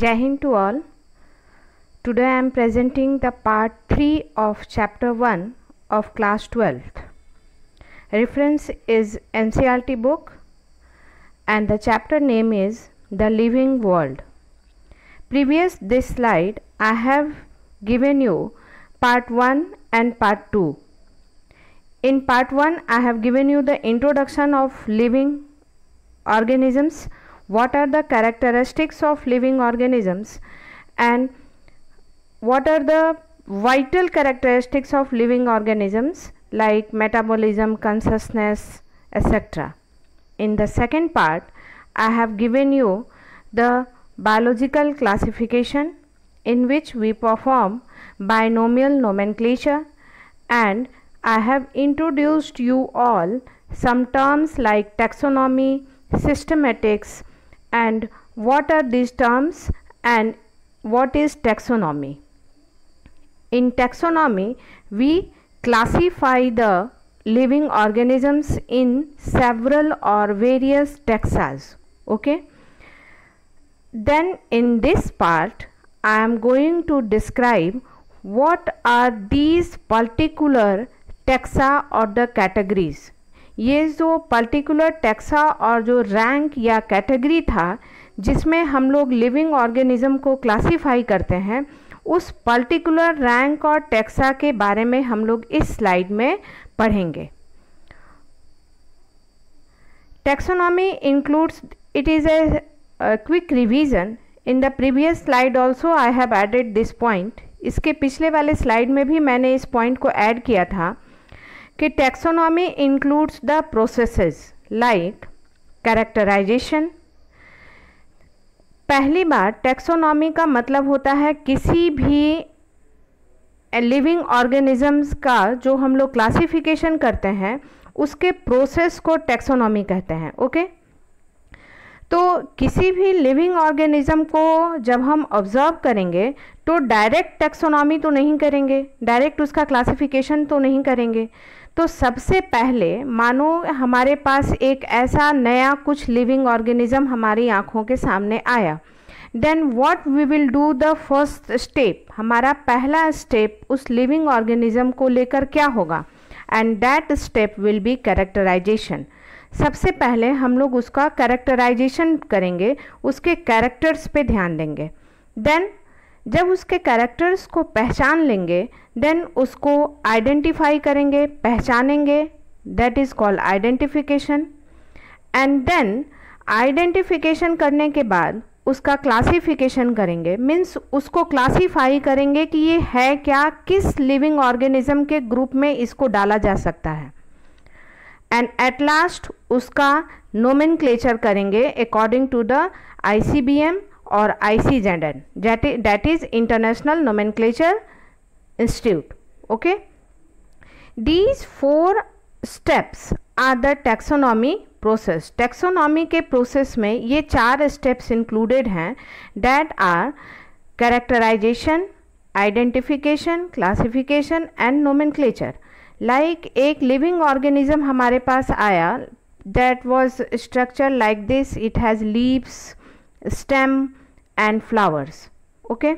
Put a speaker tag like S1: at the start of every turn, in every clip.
S1: Jai Hind to all. Today I am presenting the part 3 of chapter 1 of class 12th. Reference is NCRT book and the chapter name is The Living World. Previous this slide I have given you part 1 and part 2. In part 1 I have given you the introduction of living organisms what are the characteristics of living organisms and what are the vital characteristics of living organisms like metabolism consciousness etc in the second part i have given you the biological classification in which we perform binomial nomenclature and i have introduced you all some terms like taxonomy systematics and what are these terms and what is taxonomy. In taxonomy, we classify the living organisms in several or various taxas. Okay. Then in this part, I am going to describe what are these particular taxa or the categories ये जो particular taxa और जो rank या category था, जिसमें हम लोग living organism को क्लासिफाई करते हैं, उस पर्टिकुलर रैंक और टैक्सा के बारे में हम लोग इस स्लाइड में पढ़ेंगे। Taxonomy includes it is a quick revision in the previous slide also I have added this point इसके पिछले वाले स्लाइड में भी मैंने इस पॉइंट को ऐड किया था। कि taxonomy includes the processes like characterization पहली बार टेक्सोनॉमी का मतलब होता है किसी भी लिविंग ऑर्गेनिजम्स का जो हम लोग क्लासिफिकेशन करते हैं, उसके प्रोसेस को टेक्सोनॉमी कहते हैं ओके तो किसी भी लिविंग ऑर्गेनिज्म को जब हम ऑब्ज़र्व करेंगे तो डायरेक्ट टेक्सोनॉमी तो नहीं करेंगे डायरेक्ट उसका क्लासिफिकेशन तो नहीं करेंगे। तो सबसे पहले मानो हमारे पास एक ऐसा नया कुछ लिविंग ऑर्गेनिज्म हमारी आँखों के सामने आया। Then what we will do the first step हमारा पहला स्टेप उस लिविंग ऑर्गेनिज्म को लेकर क्या होगा? And that step will be characterization सबसे पहले हम लोग उसका कैरेक्टराइजेशन करेंगे, उसके कैरेक्टर्स पे ध्यान देंगे। देन जब उसके कैरेक्टर्स को पहचान लेंगे देन उसको आइडेंटिफाई करेंगे, पहचानेंगे that is called identification and then identification करने के बाद उसका क्लासिफिकेशन करेंगे मीन्स उसको क्लासीफाई करेंगे कि ये है क्या, किस लिविंग ऑर्गेनिज्म के ग्रुप में इसको डाला जा सकता है. एंड एट लास्ट उसका नोमिन करेंगे according to the I C B M और IC जेंडन that is international nomenclature institute okay these four steps are the taxonomy process taxonomy के प्रोसेस में ये चार स्टेप्स इंक्लूडेड हैं that are characterization identification classification and nomenclature like एक living organism हमारे पास आया that was structure like this it has leaves stem and flowers okay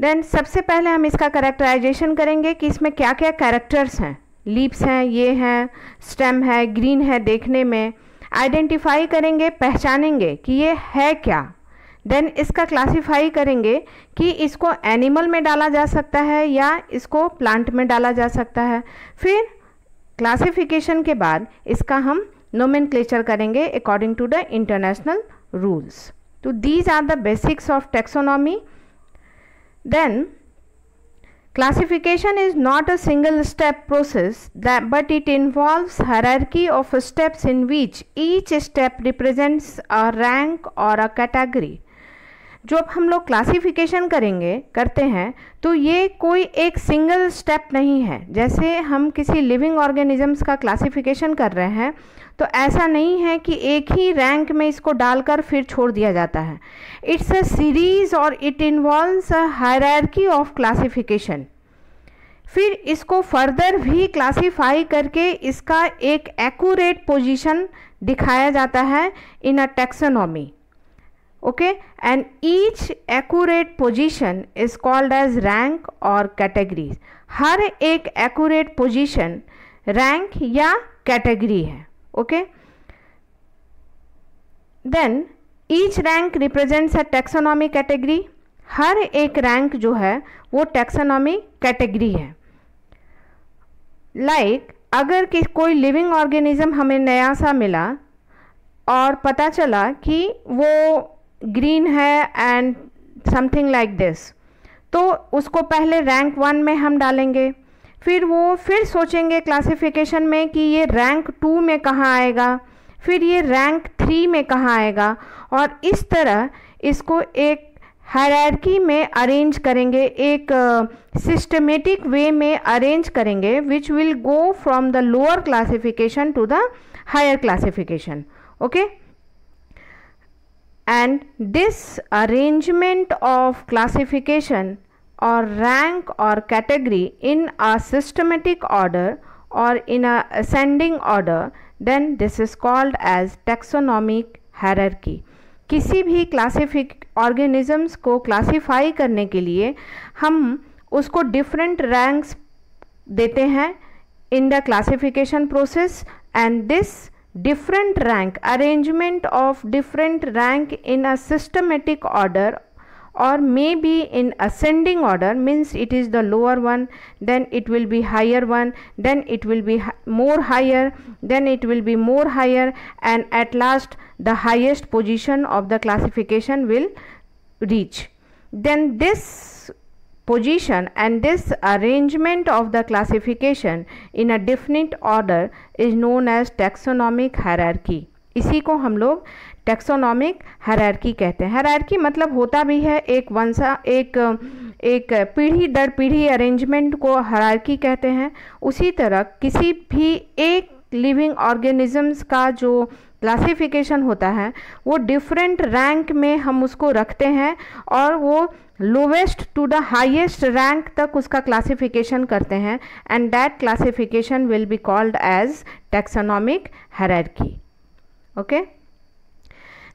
S1: then सबसे पहले हम इसका करेक्टराइजेशन करेंगे कि इसमें क्या क्या कैरेक्टर्स हैं। लीप्स हैं, ये हैं स्टेम है ग्रीन है देखने में। आइडेंटिफाई करेंगे, पहचानेंगे कि ये है क्या। देन इसका क्लासिफाई करेंगे कि इसको एनिमल में डाला जा सकता है या इसको प्लांट में डाला जा सकता है। फिर क्लासिफिकेशन के बाद इसका हम नोमेन करेंगे according to the international rules So these are the basics of taxonomy. Then classification is not a single step process that but it involves hierarchy of steps in which each step represents a rank or a category. जो अब हम लोग classification करेंगे, करते हैं तो ये कोई एक सिंगल स्टेप नहीं है। जैसे हम किसी लिविंग ऑर्गेनिजम्स का क्लासिफिकेशन कर रहे हैं तो ऐसा नहीं है कि एक ही रैंक में इसको डालकर फिर छोड़ दिया जाता है। इट्स अ सीरीज़ और it involves a hierarchy of classification फिर इसको फर्दर भी क्लासीफाई करके इसका एक एक्यूरेट पोजीशन दिखाया जाता है in a taxonomy okay and each accurate position is called as rank और कैटेगरीज हर एक एक्यूरेट पोजिशन रैंक या कैटेगरी है. Okay then each rank represents a taxonomy category हर एक रैंक जो है वो टेक्सोनॉमी कैटेगरी है. लाइक like, अगर कि कोई लिविंग ऑर्गेनिज्म हमें नया सा मिला और पता चला कि वो ग्रीन है एंड समथिंग लाइक दिस तो उसको पहले रैंक वन में हम डालेंगे। फिर वो फिर सोचेंगे क्लासिफिकेशन में कि ये रैंक टू में कहाँ आएगा। फिर ये रैंक थ्री में कहाँ आएगा। और इस तरह इसको एक हायरार्की में अरेंज करेंगे। एक सिस्टमेटिक uh, वे में अरेंज करेंगे which will go from the lower classification to the higher classification okay and this arrangement of classification or rank or category in a systematic order or in a ascending order then this is called as taxonomic hierarchy किसी भी क्लासिफिक organisms को classify करने के लिए हम उसको different ranks देते हैं in the classification process and this different rank arrangement of different rank in a systematic order or maybe in ascending order means it is the lower one then it will be higher one then it will be more higher then it will be more higher and at last the highest position of the classification will reach. Then this position and this arrangement of the classification in a definite order is known as taxonomic hierarchy. इसी को हम लोग taxonomic hierarchy कहते हैं। Hierarchy मतलब होता भी है एक वंशा, एक एक पीढ़ी दर पीढ़ी अरेंजमेंट को हरारकी कहते हैं। उसी तरह किसी भी एक लिविंग ऑर्गेनिजम्स का जो क्लासिफिकेशन होता है, वो डिफरेंट रैंक में हम उसको रखते हैं और वो lowest to the highest rank तक उसका क्लासिफिकेशन करते हैं and that classification will be called as taxonomic hierarchy okay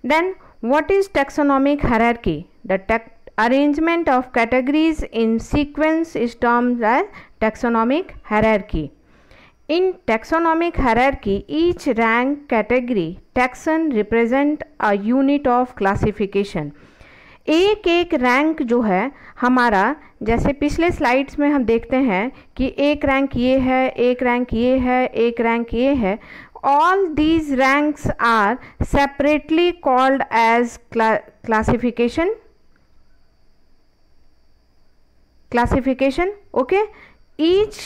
S1: then what is taxonomic hierarchy the arrangement of categories in sequence is term as taxonomic hierarchy in taxonomic hierarchy each rank category taxon represent a unit of classification एक एक rank जो है हमारा, जैसे पिछले slides में हम देखते हैं कि एक रैंक ये है, एक रैंक ये है, एक रैंक ये है। All these ranks are separately called as classification classification okay each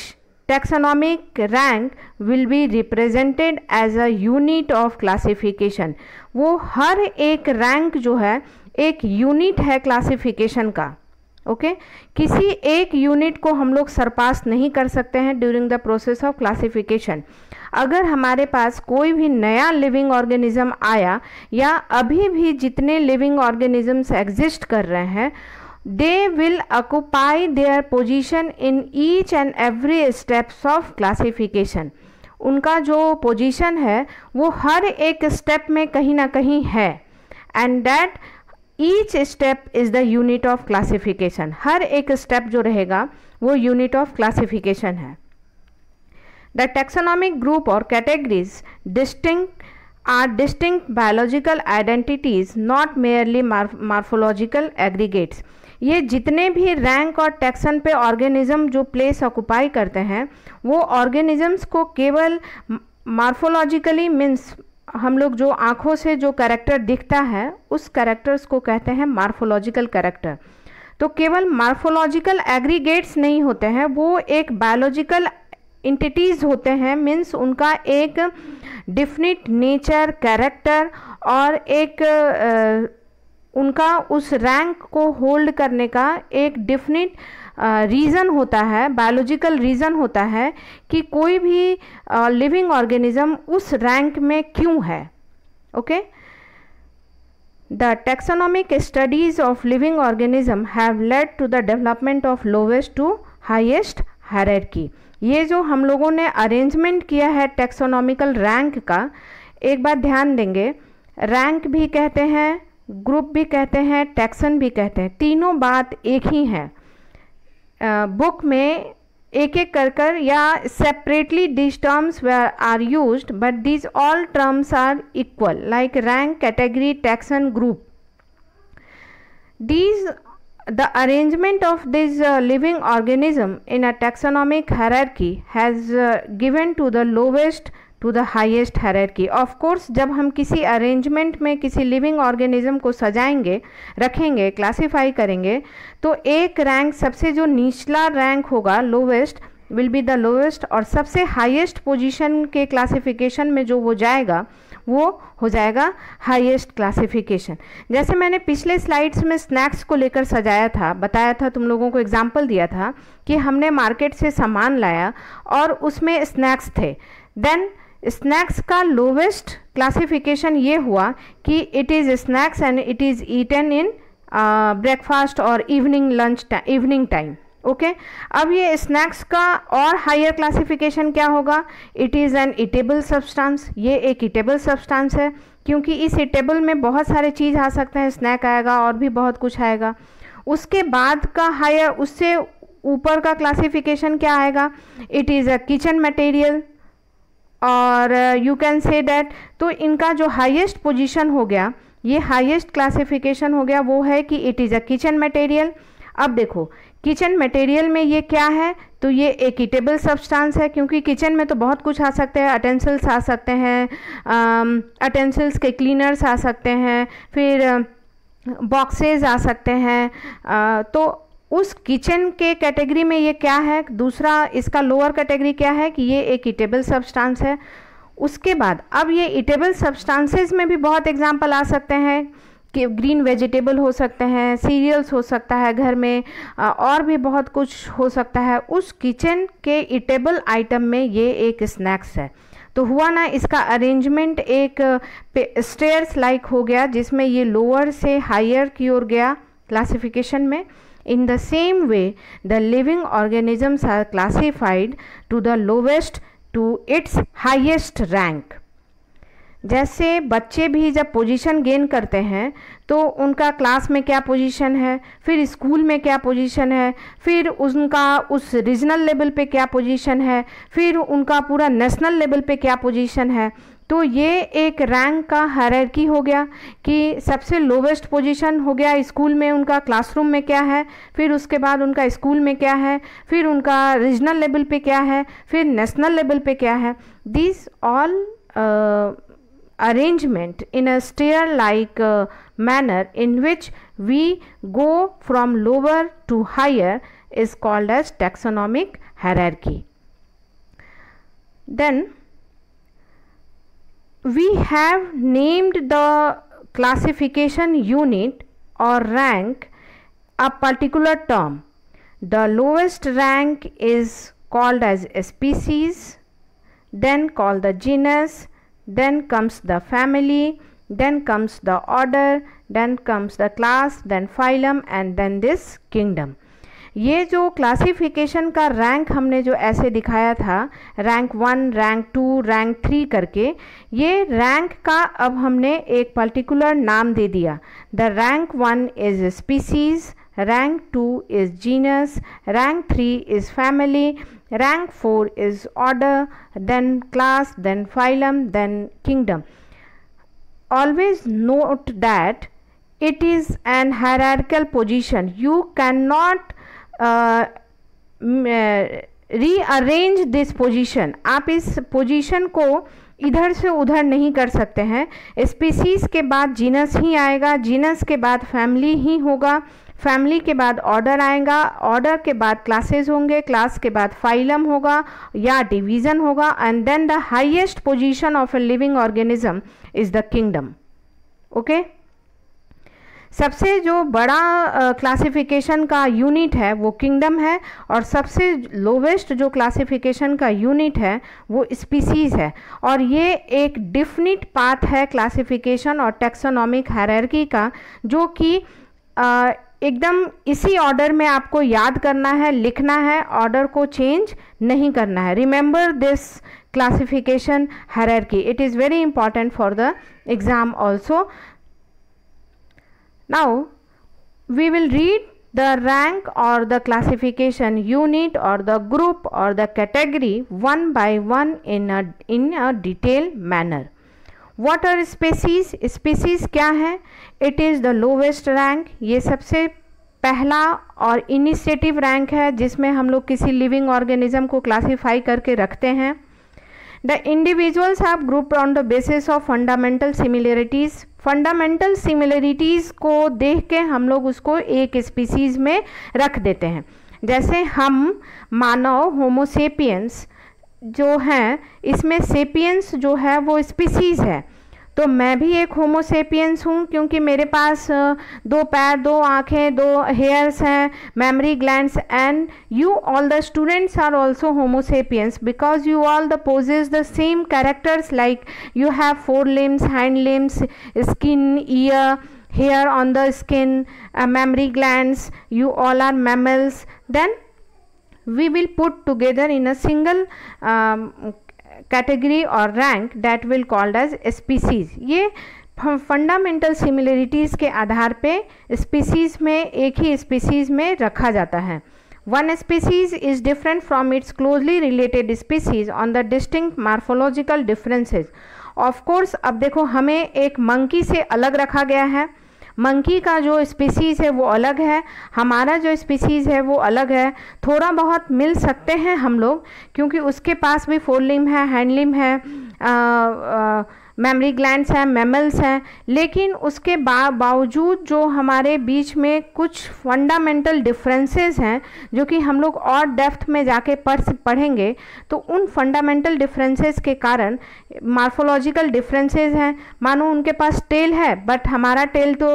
S1: taxonomic rank will be represented as a unit of classification. वो हर एक रैंक जो है एक यूनिट है क्लासिफिकेशन का ओके okay? किसी एक यूनिट को हम लोग सरपास नहीं कर सकते हैं during the process of classification अगर हमारे पास कोई भी नया लिविंग ऑर्गेनिज्म आया या अभी भी जितने लिविंग ऑर्गेनिजम्स एग्जिस्ट कर रहे हैं they will occupy their position in each and every steps of classification. उनका जो पोजीशन है, वो हर एक स्टेप में कहीं ना कहीं है. And that each step is the unit of classification हर एक स्टेप जो रहेगा, वो यूनिट ऑफ़ क्लासिफिकेशन है। द टेक्सोनॉमिक ग्रुप और categories distinct are distinct biological identities not merely morphological aggregates ये जितने भी रैंक और टेक्सन पे ऑर्गेनिज्म जो प्लेस ऑक्यूपाई करते हैं, वो ऑर्गेनिजम्स को केवल मार्फोलॉजिकली मीन्स हम लोग जो आँखों से जो करेक्टर दिखता है उस करेक्टर्स को कहते हैं मार्फोलॉजिकल करेक्टर तो केवल मार्फोलॉजिकल एग्रीगेट्स नहीं होते हैं वो एक बायोलॉजिकल इंटिटीज़ होते हैं मीन्स उनका एक डिफिनिट नेचर कैरेक्टर और एक आ, उनका उस रैंक को होल्ड करने का एक डिफिनिट रीज़न होता है बायोलॉजिकल रीज़न होता है कि कोई भी लिविंग ऑर्गेनिज्म उस रैंक में क्यों है okay the taxonomic studies of living organism have led to the development of lowest to highest hierarchy ये जो हम लोगों ने अरेंजमेंट किया है टेक्सोनॉमिकल रैंक का, एक बार ध्यान देंगे। रैंक भी कहते हैं ग्रुप भी कहते हैं टैक्सन भी कहते हैं, तीनों बात एक ही है। बुक में एक एक कर कर या separately these terms we are use but these all terms are equal like rank category tax and group these the arrangement of these living organism in a taxonomic hierarchy has given to the lowest to the highest hierarchy of course जब हम किसी arrangement में किसी living organism को सजाएँगे, रखेंगे classify करेंगे तो एक रैंक सबसे जो निचला रैंक होगा lowest will be the lowest और सबसे हाईएस्ट पोजीशन के क्लासिफिकेशन में जो वो जाएगा, वो हो जाएगा हाईएस्ट क्लासिफिकेशन जैसे मैंने पिछले स्लाइड्स में स्नैक्स को लेकर सजाया था, बताया था, तुम लोगों को एग्ज़ाम्पल दिया था कि हमने मार्केट से सामान लाया और उसमें स्नैक्स थे. देन स्नैक्स का लोवेस्ट क्लासिफिकेशन ये हुआ कि it is snacks and it is eaten in breakfast और evening lunch evening time okay अब ये स्नैक्स का और हायर क्लासिफिकेशन क्या होगा? It is an eatable substance ये एक इटेबल सब्सटेंस है, क्योंकि इस इटेबल में बहुत सारे चीज़ आ सकते हैं स्नैक आएगा और भी बहुत कुछ आएगा। उसके बाद का हायर उससे ऊपर का क्लासिफिकेशन क्या आएगा? It is a kitchen material और यू कैन से डैट तो इनका जो हाईएस्ट पोजीशन हो गया ये हाईएस्ट क्लासिफिकेशन हो गया वो है कि it is a kitchen material अब देखो किचन मटेरियल में ये क्या है? तो ये एक ईटेबल सब्सटेंस है क्योंकि किचन में तो बहुत कुछ आ सकते हैं अटेंसिल्स आ सकते हैं अटेंसिल्स के क्लीनर्स आ सकते हैं फिर बॉक्सेस आ सकते हैं uh, तो उस किचन के कैटेगरी में ये क्या है? दूसरा, इसका लोअर कैटेगरी क्या है कि ये एक इटेबल सब्सटेंस है। उसके बाद, अब ये इटेबल सब्सटेंसेस में भी बहुत एग्जांपल आ सकते हैं कि ग्रीन वेजिटेबल हो सकते हैं सीरियल्स हो सकता है घर में और भी बहुत कुछ हो सकता है। उस किचन के इटेबल आइटम में ये एक स्नैक्स है। तो हुआ ना, इसका अरेंजमेंट एक स्टेयर्स लाइक हो गया, जिसमें ये लोअर से हायर की ओर गया क्लासिफिकेशन में। In the same way, the living organisms are classified to the lowest to its highest rank. जैसे बच्चे भी जब पोजीशन गेन करते हैं तो उनका क्लास में क्या पोजीशन है? फिर स्कूल में क्या पोजीशन है? फिर उनका उस रीजनल लेवल पे क्या पोजीशन है? फिर उनका पूरा नेशनल लेवल पे क्या पोजीशन है? तो ये एक रैंक का हरकी हो गया कि सबसे लोवेस्ट पोजीशन हो गया स्कूल में उनका क्लासरूम में क्या है, फिर उसके बाद उनका स्कूल में क्या है, फिर उनका रीजनल लेवल पे क्या है, फिर नेशनल लेवल पे क्या है। This all arrangement in a stair like manner in which we go from lower to higher is called as taxonomic hierarchy. देन we have named the classification unit or rank a particular term. The lowest rank is called as species, then called the genus, then comes the family, then comes the order, then comes the class, then phylum and then this kingdom. ये जो classification का rank हमने जो ऐसे दिखाया था rank one rank two rank three करके, ये रैंक का अब हमने एक पर्टिकुलर नाम दे दिया। The rank one is species rank two is genus rank three is family rank four is order then class then phylum then kingdom always note that it is an hierarchical position. You cannot rearrange this position आप इस position को इधर से उधर नहीं कर सकते हैं। स्पीसीज के बाद जीनस ही आएगा जीनस के बाद फैमिली ही होगा फैमिली के बाद ऑर्डर आएगा ऑर्डर के बाद क्लासेस होंगे क्लास के बाद फाइलम होगा या डिवीज़न होगा and then the highest position of a living organism is the kingdom okay सबसे जो बड़ा क्लासिफिकेशन का यूनिट है, वो किंगडम है और सबसे लोवेस्ट जो क्लासिफिकेशन का यूनिट है, वो स्पीसीज़ है। और ये एक डिफिनिट पाथ है क्लासिफिकेशन और टेक्सोनॉमिक हायरकी का, जो कि एकदम इसी ऑर्डर में आपको याद करना है, लिखना है ऑर्डर को चेंज नहीं करना है। Remember this classification hierarchy. It is very important for the exam also Now we will read the rank or the classification unit or the group or the category one by one in a in a detailed manner what are species species क्या है it is the lowest rank ये सबसे पहला और initiative rank है जिसमें हम लोग किसी लिविंग ऑर्गेनिज्म को क्लासीफाई करके रखते हैं the individuals have group on the basis of fundamental similarities fundamental similarities को देख के हम लोग उसको एक स्पीसीज़ में रख देते हैं। जैसे हम, मानव होमोसेपियंस जो हैं, इसमें सेपियंस जो है वो स्पीसीज़ है। तो मैं भी एक होमोसेपियंस हूँ क्योंकि मेरे पास दो पैर दो आँखें दो हेयर्स हैं mammary glands and you all the students are also homo sapiens because you all the possess the same characters like you have four limbs hand limbs skin ear the skin uh, mammary glands you all are mammals. Then we will put together in a single um, category और rank that will called as species ये fundamental similarities के आधार पे species में एक ही species में रखा जाता है। One species is different from its closely related species on the distinct morphological differences of course अब देखो हमें एक मंकी से अलग रखा गया है। मंकी का जो स्पीसीज़ है वो अलग है। हमारा जो स्पीसीज़ है वो अलग है। थोड़ा बहुत मिल सकते हैं हम लोग क्योंकि उसके पास भी फोर लिम है हैंड लिम है आ, आ, मेमरी ग्लैंड्स हैं मेमल्स हैं लेकिन उसके बा, बावजूद जो हमारे बीच में कुछ फंडामेंटल डिफरेंसेस हैं जो कि हम लोग और डेप्थ में जाके पढ़ पढ़ेंगे तो उन फंडामेंटल डिफरेंसेस के कारण मार्फोलॉजिकल डिफरेंसेस हैं। मानो उनके पास टेल है बट हमारा टेल तो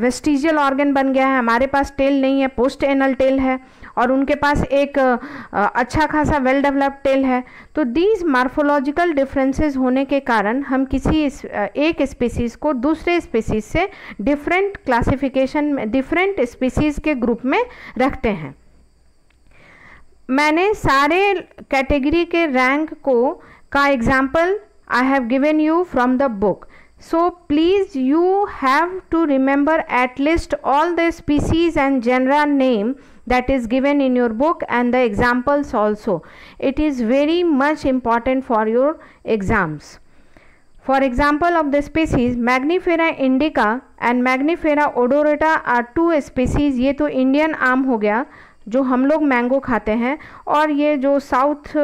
S1: वेस्टिजियल ऑर्गन बन गया है हमारे पास टेल नहीं है पोस्ट एनल टेल है। और उनके पास एक अच्छा खासा वेल डेवलप्ड टेल है। तो दीज मार्फोलॉजिकल डिफरेंसेस होने के कारण हम किसी एक स्पीसीज़ को दूसरे स्पीसीज़ से डिफरेंट क्लासिफिकेशन में डिफरेंट स्पीसीज़ के ग्रुप में रखते हैं। मैंने सारे कैटेगरी के रैंक को, का example I have given you from the book so, please, you have to remember at least all the species and genera name that is given in your book and the examples also it is very much important for your exams for example of the species magnifera indica and magnifera odorata are two species ये तो Indian आम हो गया जो हम लोग mango खाते हैं और ये जो साउथ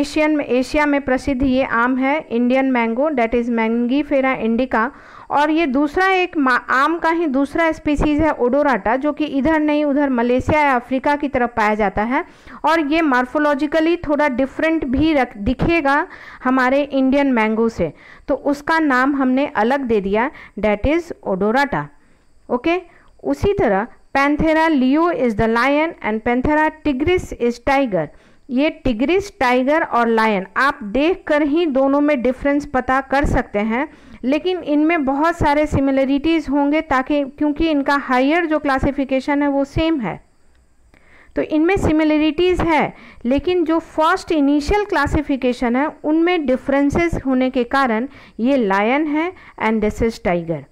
S1: एशियन एशिया में प्रसिद्ध ये आम है Indian mango that is Mangifera indica और ये दूसरा एक आम का ही दूसरा स्पीसीज़ है ओडोराटा जो कि इधर नहीं, उधर मलेशिया या अफ्रीका की तरफ़ पाया जाता है। और ये मार्फोलॉजिकली थोड़ा डिफरेंट भी रख, दिखेगा हमारे इंडियन मैंगो से। तो उसका नाम हमने अलग दे दिया डेट इज़ ओडोराटा ओके उसी तरह Panthera leo is the lion and Panthera tigris is tiger ये टिग्रिस टाइगर और लायन आप देख कर ही दोनों में डिफरेंस पता कर सकते हैं। लेकिन इनमें बहुत सारे सिमिलरिटीज़ होंगे ताकि, क्योंकि इनका हायर जो क्लासिफिकेशन है वो सेम है। तो इनमें सिमिलरिटीज़ है, लेकिन जो फ़र्स्ट इनिशियल क्लासिफिकेशन है, उनमें डिफरेंसेस होने के कारण ये लायन है and this is tiger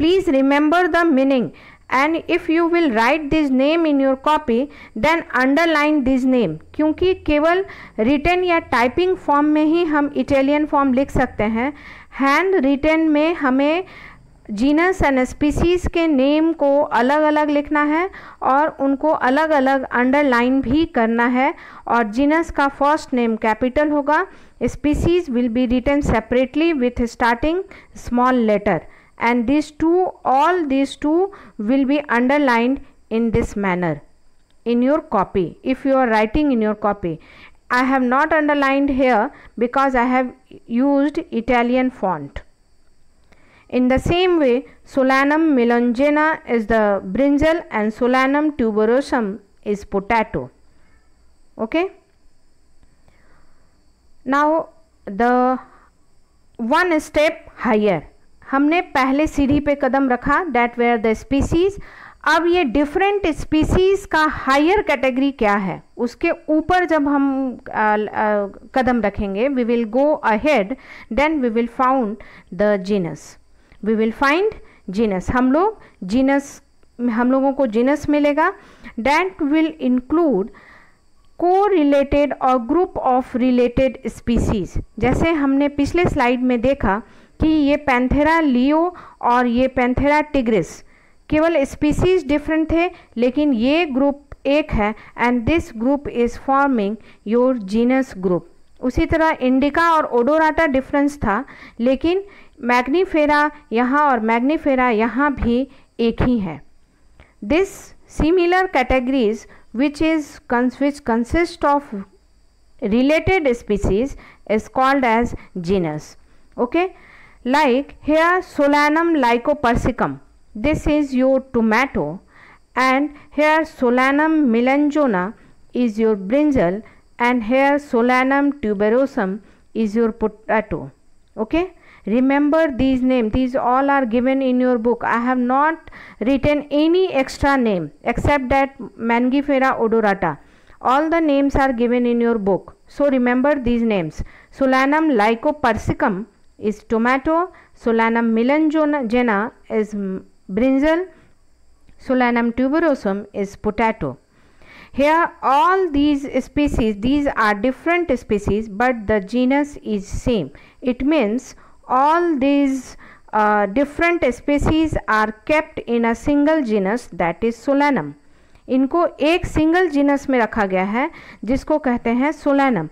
S1: please remember the meaning and if you will write this name in your copy then underline this name क्योंकि केवल रिटर्न या टाइपिंग फॉर्म में ही हम इटालियन फॉर्म लिख सकते हैं। हैंड रिटर्न में हमें जीनस एंड स्पीसीज़ के नेम को अलग अलग लिखना है और उनको अलग अलग अंडरलाइन भी करना है और जीनस का फ़र्स्ट नेम कैपिटल होगा। Species will be written separately with starting small letter and these two all these two will be underlined in this manner. In your copy. If you are writing in your copy. I have not underlined here because I have used Italian font. In the same way Solanum melongena is the brinjal and Solanum tuberosum is potato. Okay? Now the one step higher हमने पहले सीढ़ी पे कदम रखा that were the species अब ये different species का higher category क्या है? उसके ऊपर जब हम आ, आ, कदम रखेंगे we will go ahead then we will found the genus we will find genus हम लोग जीनस हम लोगों को जीनस मिलेगा. डैट विल इंक्लूड को रिलेटेड और ग्रुप ऑफ़ रिलेटेड स्पीसीज जैसे हमने पिछले स्लाइड में देखा कि ये पैंथेरा लियो और ये पैंथेरा टिग्रिस। केवल स्पीसीज डिफरेंट थे, लेकिन ये ग्रुप एक है and this group is forming your genus group उसी तरह इंडिका और ओडोराटा डिफरेंस था, लेकिन मैग्नीफेरा यहाँ और मैग्नीफेरा यहाँ भी एक ही है। This similar categories which is which consist of related species, is called as genus okay? Like here solanum lycopersicum. This is your tomato. And here solanum melangona is your brinjal. And here solanum tuberosum is your potato. Okay? Remember these names. These all are given in your book. I have not written any extra name except that mangifera odorata. All the names are given in your book. So remember these names. Solanum lycopersicum is tomato solanum melangena is brinjal solanum tuberosum is potato here all these species these are different species but the genus is same it means all these uh, different species are kept in a single genus that is solanum इनको एक single genus में रखा गया है जिसको कहते हैं solanum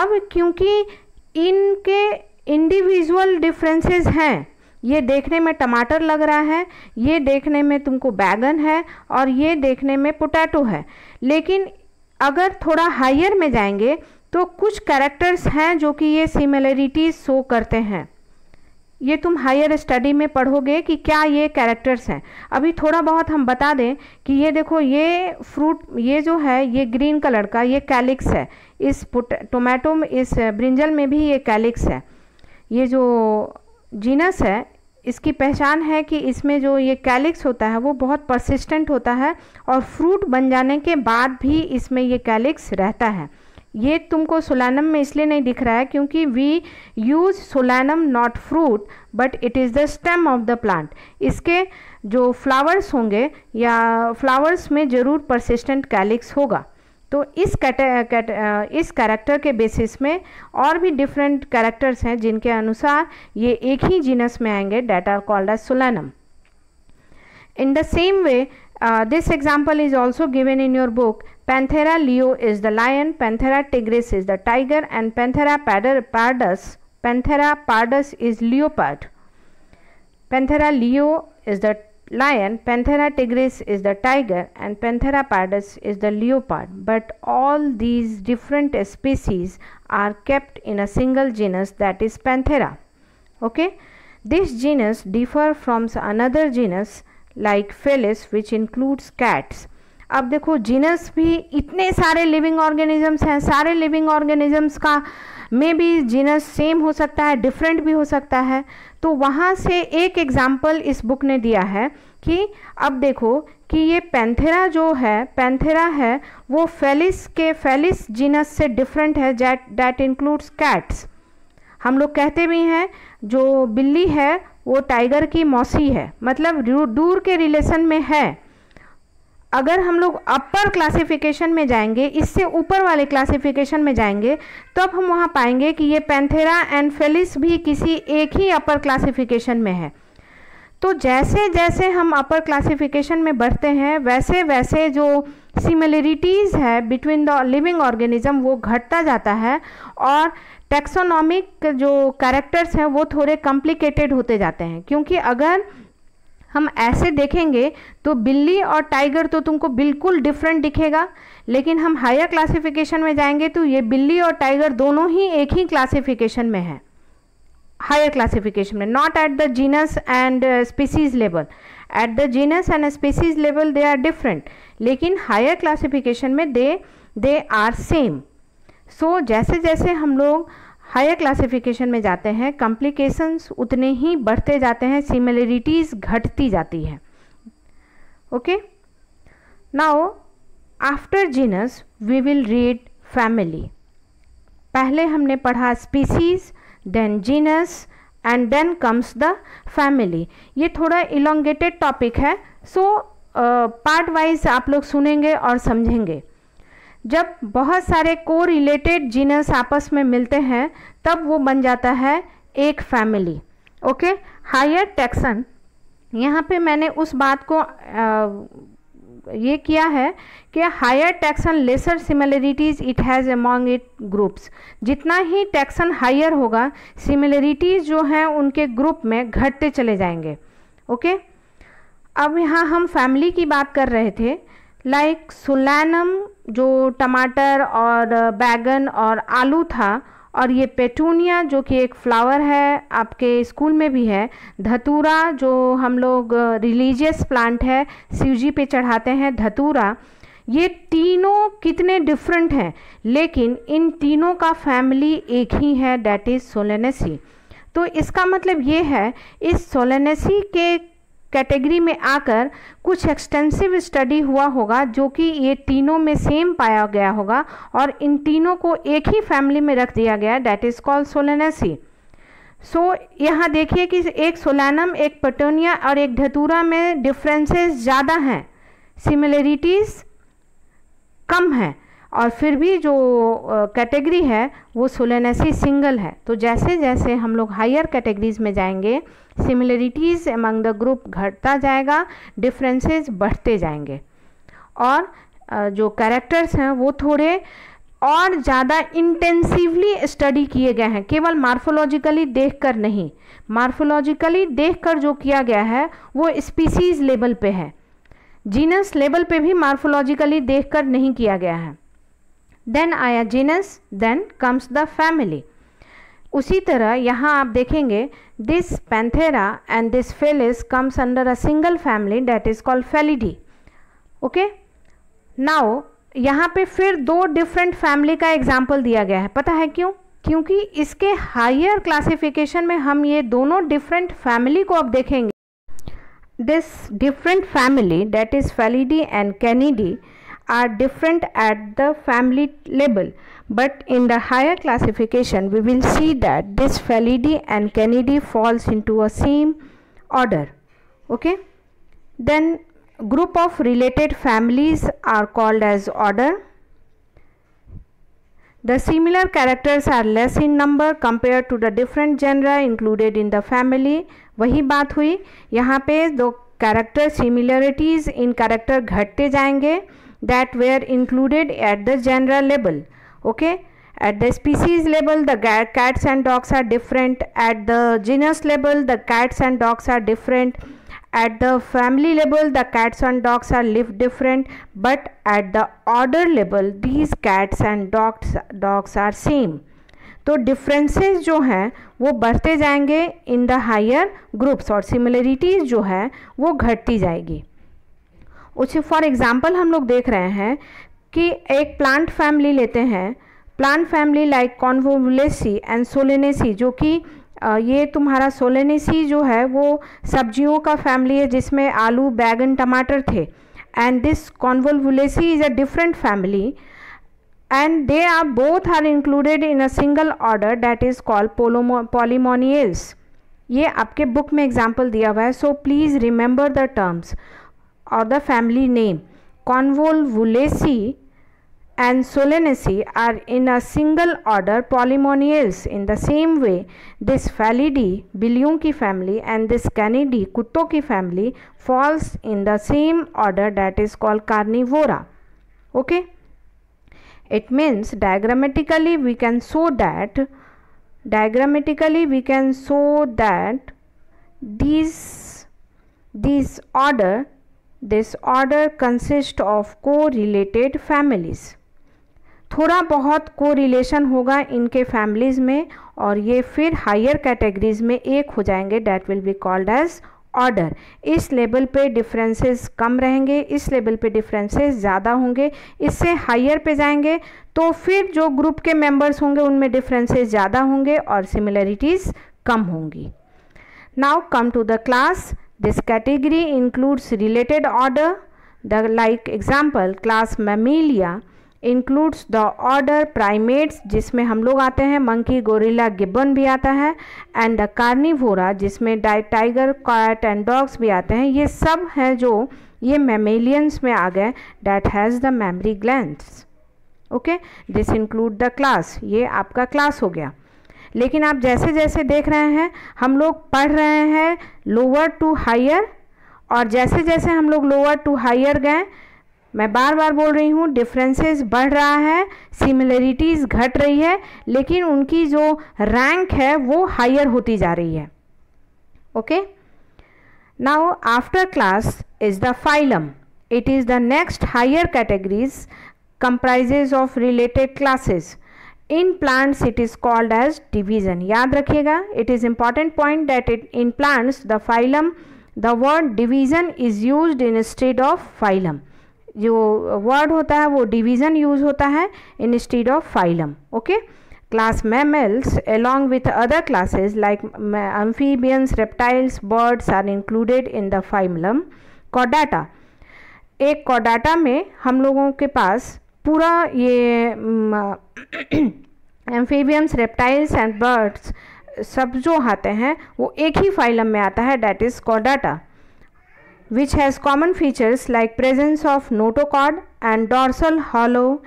S1: अब क्योंकि इनके इंडिविजुअल डिफरेंसेस हैं। ये देखने में टमाटर लग रहा है, ये देखने में तुमको बैगन है और ये देखने में पोटैटो है। लेकिन अगर थोड़ा हायर में जाएँगे तो कुछ कैरेक्टर्स हैं जो कि ये सिमिलरिटीज शो करते हैं। ये तुम हायर स्टडी में पढ़ोगे कि क्या ये कैरेक्टर्स हैं। अभी थोड़ा बहुत हम बता दें कि ये देखो, ये फ्रूट ये जो है, ये ग्रीन कलर का ये कैलिक्स है। इस टोमेटो में इस ब्रिंजल में भी ये कैलिक्स है। ये जो जीनस है, इसकी पहचान है कि इसमें जो ये कैलिक्स होता है, वो बहुत परसिस्टेंट होता है और फ्रूट बन जाने के बाद भी इसमें ये कैलिक्स रहता है। ये तुमको सोलानम में इसलिए नहीं दिख रहा है क्योंकि we use solanum not fruit but it is the stem of the plant इसके जो फ्लावर्स होंगे या फ्लावर्स में ज़रूर परसिस्टेंट कैलिक्स होगा। तो इस इस कैरेक्टर के बेसिस में और भी डिफरेंट कैरेक्टर्स हैं जिनके अनुसार ये एक ही जीनस में आएँगे that are called as solanum in the same way this example is also given in your book Panthera leo is the lion Panthera tigris is the tiger and Panthera pardus pardus Panthera pardus is leopard Panthera leo is the lion, Panthera tigris is the tiger, and Panthera pardus is the leopard. But all these different species are kept in a single genus that is Panthera. Okay, this genus differ from another genus like Felis, which includes cats अब देखो genus भी इतने सारे living organisms हैं सारे living organisms का में भी जीनस सेम हो सकता है डिफरेंट भी हो सकता है। तो वहाँ से एक एग्ज़ाम्पल इस बुक ने दिया है कि अब देखो कि ये पैंथेरा जो है पैंथेरा है, वो फेलिस के फेलिस जीनस से डिफरेंट है जैट डैट इंक्लूड्स कैट्स हम लोग कहते भी हैं, जो बिल्ली है, वो टाइगर की मौसी है। मतलब दूर के रिलेशन में है। अगर हम लोग अपर क्लासिफिकेशन में जाएँगे, इससे ऊपर वाले क्लासिफिकेशन में जाएँगे, तब हम वहाँ पाएँगे कि ये पैंथेरा एंड फेलिस भी किसी एक ही अपर क्लासिफिकेशन में है। तो जैसे जैसे हम अपर क्लासिफिकेशन में बढ़ते हैं वैसे वैसे जो सिमिलरिटीज़ है बिटवीन द लिविंग ऑर्गेनिज्म वो घटता जाता है और टेक्सोनॉमिक जो कैरेक्टर्स हैं, वो थोड़े कॉम्प्लिकेटेड होते जाते हैं। क्योंकि अगर हम ऐसे देखेंगे तो बिल्ली और टाइगर तो तुमको बिल्कुल डिफरेंट दिखेगा। लेकिन हम हायर क्लासिफिकेशन में जाएँगे तो ये बिल्ली और टाइगर दोनों ही एक ही क्लासिफिकेशन में है। हायर क्लासिफिकेशन में not at the genus and species level at the genus and species level they are different लेकिन हायर क्लासिफिकेशन में they they are same so जैसे जैसे हम लोग हायर क्लासिफिकेशन में जाते हैं कॉम्प्लिकेशंस उतने ही बढ़ते जाते हैं सिमिलरिटीज़ घटती जाती है। Okay now after genus we will read family पहले हमने पढ़ा species then genus and then comes the family ये थोड़ा इलोंगेटेड टॉपिक है सो पार्ट वाइज आप लोग सुनेंगे और समझेंगे। जब बहुत सारे को रिलेटेड जीनस आपस में मिलते हैं तब वो बन जाता है एक फैमिली ओके हायर टैक्सन यहाँ पे मैंने उस बात को आ, ये किया है कि higher taxon lesser similarities it has among it groups जितना ही टैक्सन हायर होगा सिमिलरिटीज़ जो हैं उनके ग्रुप में घटते चले जाएँगे ओके अब यहाँ हम फैमिली की बात कर रहे थे लाइक सुलैनम जो टमाटर और बैगन और आलू था, और ये पेटूनिया, जो कि एक फ्लावर है, आपके स्कूल में भी है। धतूरा, जो हम लोग रिलीजियस प्लांट है, शिवजी पे चढ़ाते हैं धतूरा। ये तीनों कितने डिफरेंट हैं, लेकिन इन तीनों का फैमिली एक ही है डैट इज़ सोलेनेसी तो इसका मतलब ये है, इस सोलेनेसी के कैटेगरी में आकर कुछ एक्सटेंसिव स्टडी हुआ होगा, जो कि ये तीनों में सेम पाया गया होगा और इन तीनों को एक ही फैमिली में रख दिया गया that is called Solanaceae so यहाँ देखिए कि एक सोलानम एक पटोनिया और एक धतूरा में डिफरेंसेस ज़्यादा हैं। सिमिलरिटीज़ कम हैं। और फिर भी जो कैटेगरी है, वो सोलेनेसी सिंगल है। तो जैसे जैसे हम लोग हायर कैटेगरीज में जाएँगे सिमिलरिटीज़ एमंग द ग्रुप घटता जाएगा डिफरेंसेस बढ़ते जाएँगे। और जो कैरेक्टर्स हैं, वो थोड़े और ज़्यादा इंटेंसिवली स्टडी किए गए हैं। केवल मार्फोलॉजिकली देखकर नहीं। मार्फोलॉजिकली देखकर जो किया गया है, वो स्पीसीज लेवल पे है। जीनस लेवल पे भी मार्फोलॉजिकली देखकर नहीं किया गया है। देन आया genus then comes the family उसी तरह यहाँ आप देखेंगे this Panthera and this Felis comes under a single family that is called Felidae okay now यहाँ पे फिर दो डिफरेंट फैमिली का एग्ज़ाम्पल दिया गया है। पता है क्यों? क्योंकि इसके हायर क्लासिफिकेशन में हम ये दोनों डिफरेंट फैमिली को अब देखेंगे। This different family that is Felidae and Canidae are different at the family level but in the higher classification we will see that this Felidae and Canidae falls into a same order okay then group of related families are called as order the similar characters are less in number compared to the different genera included in the family वही बात हुई यहाँ पे दो character similarities इन character घटते जाएंगे that were included at the general level okay at the species level the cats and dogs are different at the genus level the cats and dogs are different at the family level the cats and dogs are live different but at the order level these cats and dogs dogs are same तो differences जो हैं वो बढ़ते जाएँगे in the higher groups और similarities जो है वो घटती जाएगी उसे फॉर एग्ज़ाम्पल हम लोग देख रहे हैं कि एक प्लांट फैमिली लेते हैं। Plant family like Convolvulaceae and Solanaceae जो कि ये तुम्हारा सोलेनेसी जो है, वो सब्जियों का फैमिली है जिसमें आलू, बैगन, टमाटर थे। And this Convolvulaceae is a different family and they are both are included in a single order that is called Polemoniales ये आपके बुक में एग्ज़ाम्पल दिया हुआ है so please remember the terms or the family name. Convolvulaceae and Solanaceae are in a single order polymonials. In the same way, this Felidae, बिल्लियों की family and this Canidae, कुत्तों की family falls in the same order that is called carnivora. Okay? It means diagrammatically we can show that diagrammatically we can show that these this order this order consist of को related families थोड़ा बहुत को relation होगा इनके families में और ये फिर हायर कैटेगरीज में एक हो जाएँगे that will be called as order इस लेवल पे डिफरेंसेस कम रहेंगे, इस लेवल पे डिफरेंसेस ज़्यादा होंगे, इससे हायर पे जाएँगे तो फिर जो ग्रुप के मेंबर्स होंगे उनमें डिफरेंसेस ज़्यादा होंगे और सिमिलरिटीज़ कम होंगी। Now come to the class This category includes related order, the like example class Mammalia includes the order primates जिसमें हम लोग आते हैं मंकी गोरिल्ला गिब्बन भी आता है एंड द कार्निवोरा जिसमें टाइगर कैट एंड डॉग्स भी आते हैं। ये सब हैं जो ये मेमेलियंस में आ गए। That has the mammary glands okay this include the class ये आपका क्लास हो गया। लेकिन आप जैसे जैसे देख रहे हैं, हम लोग पढ़ रहे हैं लोअर टू हायर और जैसे जैसे हम लोग लोअर टू हायर गए, मैं बार बार बोल रही हूँ डिफरेंसेस बढ़ रहा है सिमिलरिटीज़ घट रही है, लेकिन उनकी जो रैंक है वो हायर होती जा रही है। Okay now after class is the phylum it is the next higher categories comprises of related classes. In plants it is called as division याद रखिएगा it is important point that it in plants the phylum the word division is use instead of phylum जो word होता है, वो division use होता है instead of phylum okay class mammals along with other classes like amphibians reptiles birds are included in the phylum कॉडाटा एक कॉडाटा में हम लोगों के पास पूरा ये एम्फेबियम्स रेप्टाइल्स एंड बर्ड्स सब जो आते हैं, वो एक ही फाइलम में आता है that is कॉडाटा which has common features like presence of notochord and dorsal hollow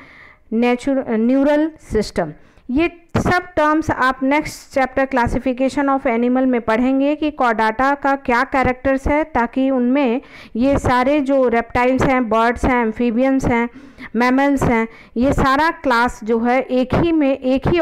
S1: nature neural system ये सब टर्म्स आप next chapter classification of animal में पढ़ेंगे कि कॉडाटा का क्या कैरेक्टर्स है, ताकि उनमें ये सारे जो रेप्टाइल्स हैं बर्ड्स हैं एम्फीबियंस हैं मैमल्स हैं, ये सारा क्लास जो है एक ही में, एक ही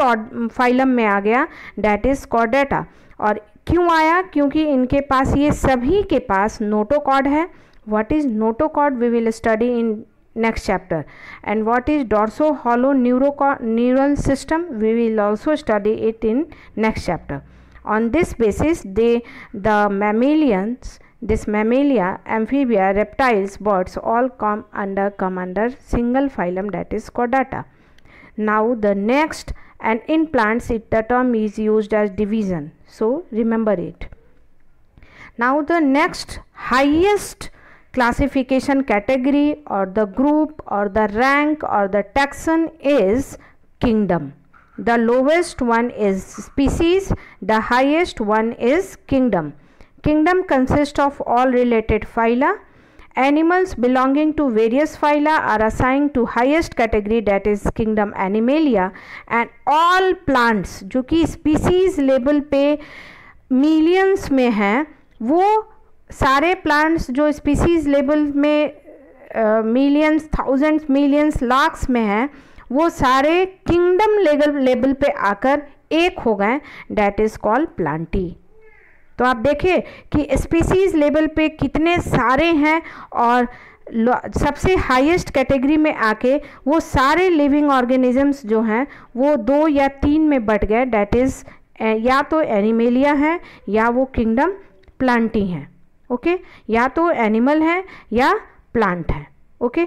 S1: फाइलम में आ गया डैट इज़ कॉडाटा और क्यों आया? क्योंकि इनके पास, ये सभी के पास नोटोकॉड है. What is notochord we will study in next chapter. And what is dorso hollow neural system? We will also study it in next chapter. On this basis they the mammalians this mammalia amphibia reptiles birds all come under come under single phylum that is chordata. Now the next and in plants it the term is used as division. So remember it. Now the next highest classification category or the group or the rank or the taxon is kingdom. The lowest one is species, the highest one is kingdom. Kingdom consists of all related phyla. Animals belonging to various phyla are assigned to highest category that is kingdom Animalia and all plants जो कि species level पे millions में हैं वो सारे plants जो species level में millions thousands millions lakhs में हैं, वो सारे किंगडम लेवल लेवल पे आकर एक हो गए डैट इज़ कॉल्ड प्लांटी तो आप देखिए कि स्पीसीज लेवल पे कितने सारे हैं और सबसे हाईएस्ट कैटेगरी में आके वो सारे लिविंग ऑर्गेनिजम्स जो हैं, वो दो या तीन में बट गए डैट इज़ या तो एनिमेलिया हैं, या वो किंगडम प्लांटी हैं। ओके? या तो एनिमल है या प्लांट है, ओके?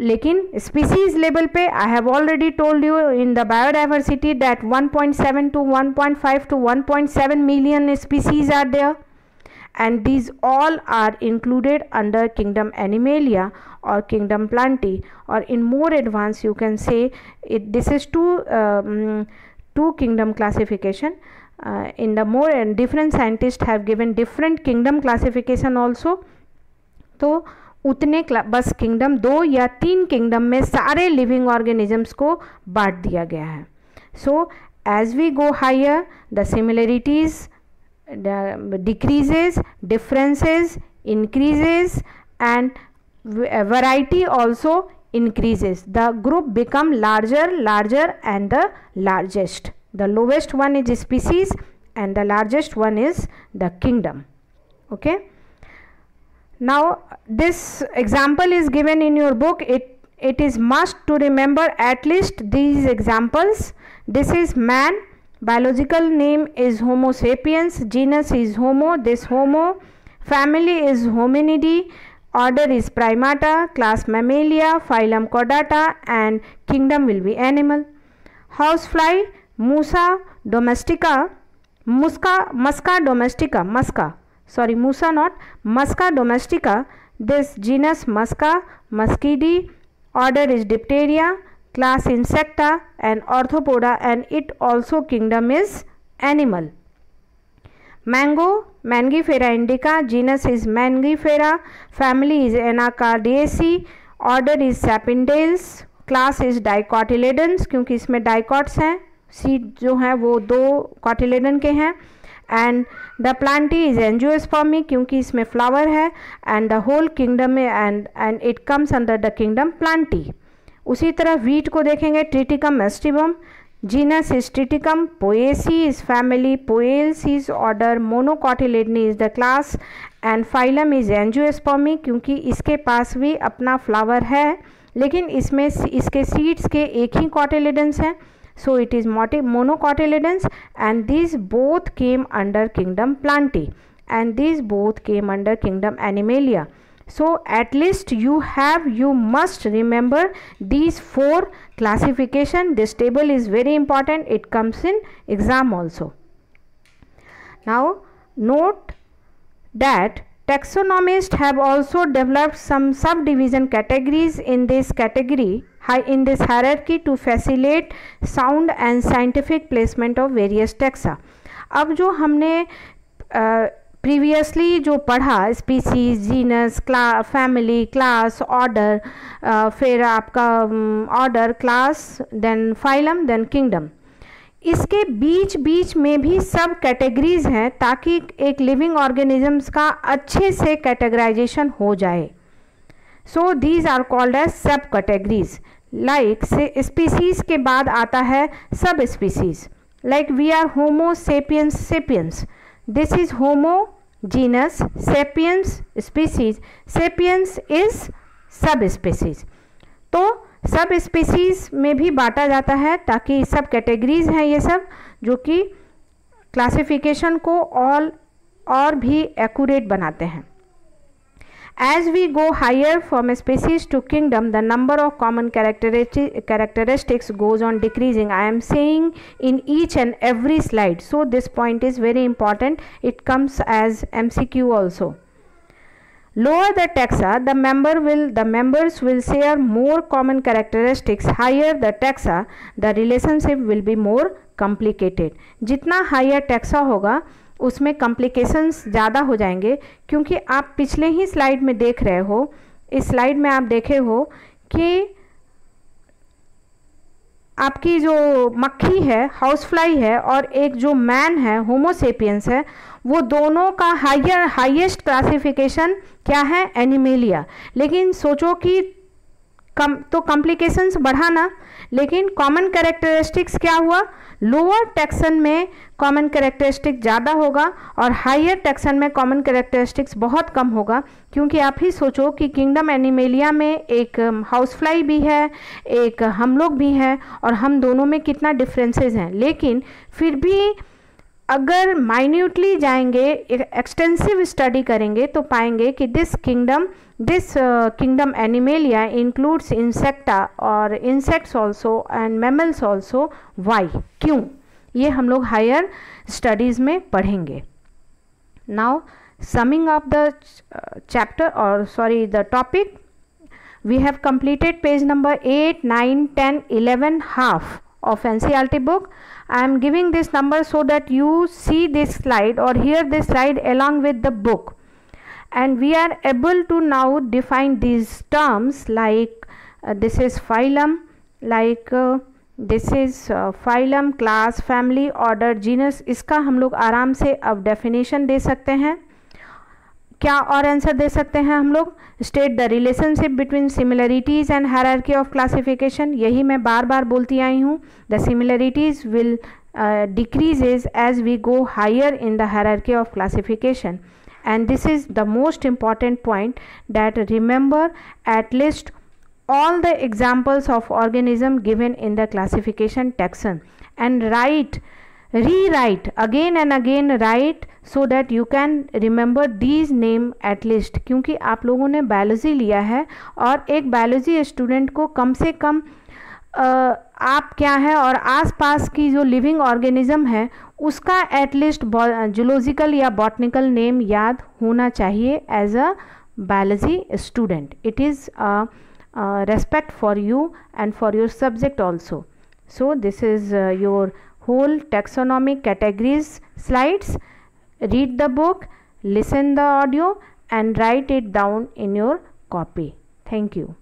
S1: लेकिन स्पीसीज लेवल पे I have already told you in the biodiversity that 1.7 to 1.5 to 1.7 million species are there and these all are included under kingdom Animalia और kingdom Plantae और in more advance you can say it this is two two kingdom classification uh, in the more and different scientists have given different kingdom classification also तो उतने बस kingdom दो या तीन kingdom में सारे लिविंग ऑर्गेनिजम्स को बांट दिया गया है so as we go higher the similarities decreases differences increases and variety also increases the group become larger larger and the largest the lowest one is species and the largest one is the kingdom. Okay? Now this example is given in your book. It it is must to remember at least these examples. This is man. Biological name is homo sapiens. Genus is homo. This homo. Family is hominidae. Order is primata. Class mammalia. Phylum chordata and kingdom will be animal. Housefly Musa domestica, Musca, Musca domestica, Musca sorry Musa not Musca domestica this genus Musca, Muscidae order is Diptera class Insecta and Arthropoda and it also kingdom is animal mango Mangifera indica genus is Mangifera family is Anacardiaceae order is Sapindales class is dicotyledons क्योंकि इसमें dicots हैं। Seed जो हैं वो दो cotyledon के हैं। And the Plantae is Angiospermae क्योंकि इसमें फ्लावर है। And the whole kingdom and and it comes under the kingdom Plantae उसी तरह वीट को देखेंगे Triticum aestivum genus is Triticum Poaceae is family Poales is order Monocotyledonae is the class and phylum is Angiospermae क्योंकि इसके पास भी अपना flower है। लेकिन इसमें, इसके सीड्स के एक ही कॉटेलिडेंस हैं। So it is monocotyledons and these both came under kingdom plantae and these both came under kingdom animalia. So at least you have you must remember these four classification. This table is very important. It comes in exam also. Now note that taxonomists have also developed some subdivision categories. In this category in this hierarchy to facilitate sound and scientific placement of various taxa. अब जो हमने previously जो पढ़ा species genus class family class order फिर आपका order class then phylum then kingdom इसके बीच बीच में भी सब कैटेगरीज हैं ताकि एक लिविंग ऑर्गेनिजम्स का अच्छे से कैटेगराइजेशन हो जाए। So these are called as sub categories like से स्पीसीज के बाद आता है sub species like we are Homo sapiens sapiens this is Homo genus sapiens species sapiens is sub species तो सब स्पीसीज में भी बांटा जाता है ताकि सब कैटेगरीज हैं ये सब, जो कि क्लासिफिकेशन को ऑल और भी एक्यूरेट बनाते हैं. As we go higher from a species to kingdom, the number of common characteristics goes on decreasing. I am saying in each and every slide. So this point is very important. It comes as MCQ also. Lower the taxa, the member will the members will share more common characteristics. Higher the taxa, the relationship will be more complicated. जितना higher taxa होगा उसमें complications ज़्यादा हो जाएँगे, क्योंकि आप पिछले ही slide में देख रहे हो, इस स्लाइड में आप देखे हो कि आपकी जो मक्खी है हाउस फ्लाई है और एक जो मैन है होमोसेपियंस है, वो दोनों का हाइयर हाईएस्ट क्लासिफिकेशन क्या है? एनिमेलिया लेकिन सोचो कि कम तो कॉम्प्लिकेशंस बढ़ाना। लेकिन कॉमन कैरेक्टरिस्टिक्स क्या हुआ? लोअर टेक्सन में कॉमन कैरेक्टरिस्टिक ज़्यादा होगा और हाइयर टेक्सन में कॉमन कैरेक्टरिस्टिक्स बहुत कम होगा। क्योंकि आप ही सोचो कि किंगडम एनिमेलिया में एक हाउस um, भी है एक हम लोग भी हैं और हम दोनों में कितना डिफरेंसेस हैं। लेकिन फिर भी अगर माइन्यूटली जाएँगे एक्सटेंसिव स्टडी करेंगे तो पाएँगे कि this kingdom this kingdom Animalia includes Insecta और insects also and mammals also why क्यों? ये हम लोग हायर स्टडीज़ में पढ़ेंगे। Now summing of the chapter और sorry the topic we have completed page number eight nine ten eleven half of NCERT book. I am giving this number so that you see this slide और here this slide along with the book and we are able to now define this terms like this is phylum like this is phylum class family order genus इसका हम लोग आराम से अब definition दे सकते हैं. क्या और आंसर दे सकते हैं हम लोग? State the relationship between similarities and hierarchy of classification यही मैं बार बार बोलती आई हूँ। The similarities will decreases as we go higher in the hierarchy of classification and this is the most important point that remember at least all the examples of organism given in the classification taxon and write rewrite again and again write so that you can remember these name at least क्योंकि आप लोगों ने biology लिया है और एक biology student को कम से कम आप क्या है और आसपास की जो लिविंग ऑर्गेनिज्म है उसका एटलीस्ट जूलॉजिकल या बॉटनिकल नेम याद होना चाहिए as a biology student it is respect for you and for your subject so this is uh, your whole taxonomic categories slides read the book listen the audio and write it down in your copy. Thank you